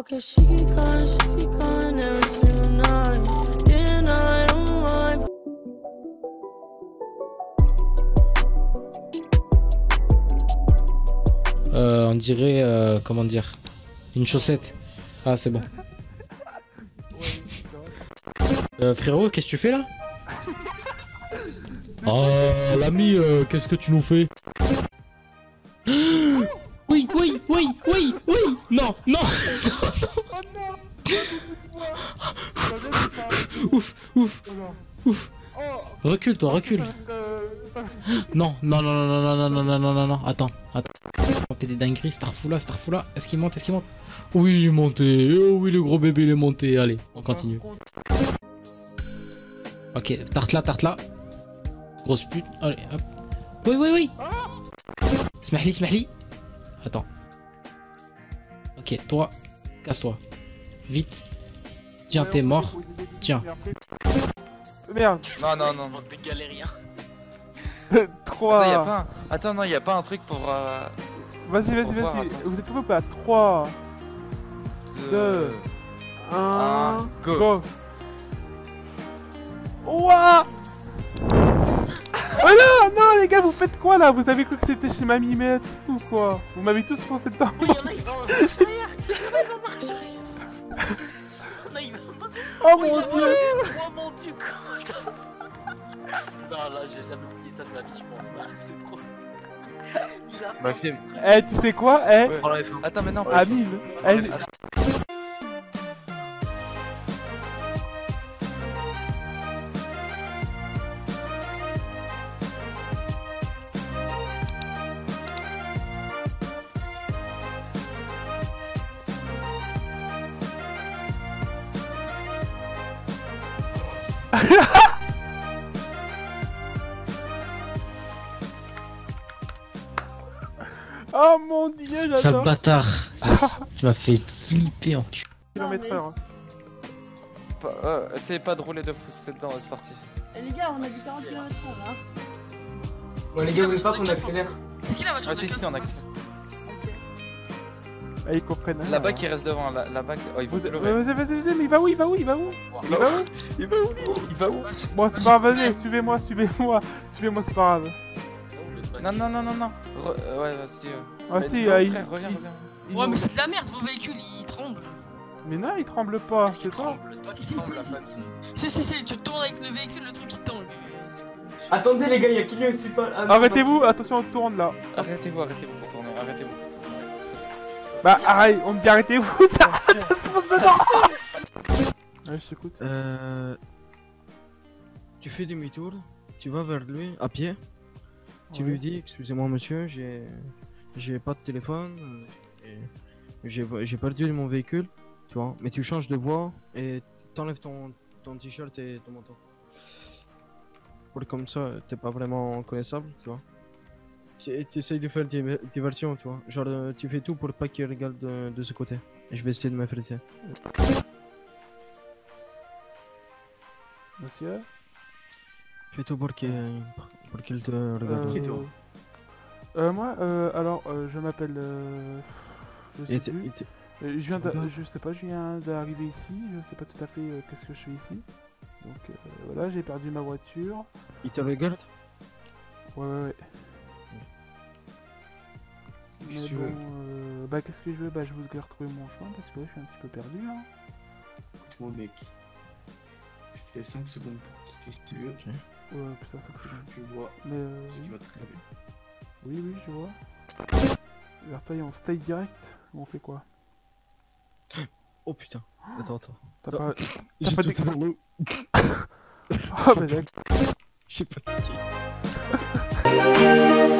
Okay, she keep calling, she keep calling every single night. Yeah, and I don't mind. Euh, on dirait, euh, comment dire, une chaussette. Ah, c'est bon. Euh, frérot, qu'est-ce que tu fais là? Oh, l'ami, euh, qu'est-ce que tu nous fais? Oui, oui, oui, oui, Non, non Ouf, ouf, ouf Recule, toi, recule Non, non, non, non, non, non, non, non, non, non, non, attends, attends. T'es des dingueries, Starfoula, Starfoula. Est-ce qu'il monte, est-ce qu'il monte? Oui, il est monté. Oh oui, le gros bébé, il est monté. Allez, on continue. Ok, tarte là, tarte là. Grosse pute. Allez, hop. Oui, oui, oui. Smahli, smahli. Attends. Ok, toi, casse-toi. Vite. Tiens, t'es mort. Tiens. Merde, Non, non, non. Des galériens. 3. Attends, y a pas un... Attends, non, y a pas un truc pour. Euh... Vas-y, vas-y, vas-y. Vous êtes pas? 3, de- 2, 1, Un, go. go. Ouah Oh non, non les gars, vous faites quoi là? Vous avez cru que c'était chez Mamie Mette ou quoi? Vous m'avez tous foncé dedans Oui, y'en a, en marche arrière. Marche arrière. A, Oh Oui, mon dieu Oh mon dieu. Non, là, j'ai jamais oublié ça de ma vie, je m'en C'est trop. Il a Maxime. Eh, tu sais quoi? Eh. Attends, mais non. Amine, elle... Oh mon dieu, Sale j'adore bâtard. tu m'as fait flipper en cul. Kilomètre heure. Pas- euh, Essayez pas de rouler de fou, c'est dedans, c'est parti. Eh les gars, on a du 40 km hein. Bon les gars, vous voulez pas qu'on accélère? C'est qui la voiture Ah, si, si, on accélère. Ah, ils comprennent rien. Là-bas qui reste devant, là- là-bas. qui- Oh, ils vont Vous- pleurer. Vas-y, vas-y, vas-y, mais il va où Il va où Il va où Il va où Il va où Il va où Bon, c'est pas grave, vas-y, suivez-moi, suivez-moi. Suivez-moi, c'est pas grave. Non, non, non, non, non. Re- euh, ouais, vas-y. euh. Ah si, ah, il- frère, reviens, il- reviens. il- Ouais, mais c'est de la merde, vos véhicules ils tremblent. Mais non, il tremble pas, qui c'est toi. tremble C'est toi qui tremble, la. Si, si, si, tu tournes avec le véhicule, le truc il tangue. Attendez les gars, y'a Kylian aussi pas. Arrêtez-vous, attention, on tourne là. Arrêtez-vous, arrêtez-vous pour tourner, arrêtez-vous pour tourner. Bah, arrête, on me dit arrêtez-vous, ça ça se passe dedans Ouais, je t'écoute. Euh, tu fais demi-tour, tu vas vers lui à pied, tu Ouais. lui dis excusez-moi monsieur, j'ai j'ai pas de téléphone, j'ai j'ai perdu mon véhicule, tu vois, mais tu changes de voie et t'enlèves ton, ton t-shirt et ton manteau. Pour comme ça, t'es pas vraiment connaissable, tu vois. Tu essayes de faire des diversions, tu vois. Genre, euh, tu fais tout pour pas qu'il regarde de, de ce côté. Et je vais essayer de m'effriter. Monsieur Fais tout pour qu'il pour qu'il te regarde. euh... Euh, moi, euh, alors, euh, je m'appelle... Euh... Je sais Et plus. Euh, je viens de... Je sais pas, je viens d'arriver ici, je sais pas tout à fait euh, qu'est-ce que je fais ici. Donc euh, voilà, j'ai perdu ma voiture. il te regarde? Ouais, ouais, ouais. Qu'est-ce Mais que tu bon, veux euh, bah qu'est-ce que je veux? Bah je voudrais retrouver mon chemin parce que là je suis un petit peu perdu hein. Écoute-moi mec. Je fais 5 secondes pour quitter si tu veux. Ouais, putain, ça fait. Tu vois Mais euh, ce qui oui. va très bien. oui, oui, je vois. Vertaille, on stay direct ou on fait quoi? Oh putain. Attends, attends. T'as pas... J'ai pas sauté des- dans l'eau. Oh, bah, d'accord. J'ai pas de